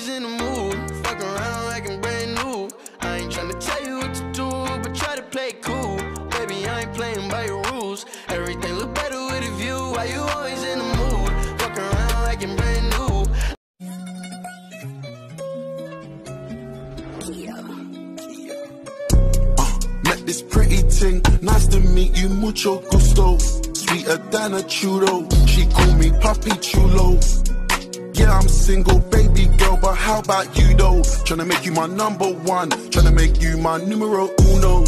always in the mood. Fuck around like I'm brand new. I ain't tryna tell you what to do, but try to play cool. Baby, I ain't playing by your rules. Everything look better with a view. Why you always in the mood? Fuck around like I'm brand new. Uh, met this pretty thing, nice to meet you, mucho gusto. Sweeter than a churro, she call me Papi Chulo. Yeah, I'm single, baby girl, but how about you though? Tryna make you my number one, tryna make you my numero uno.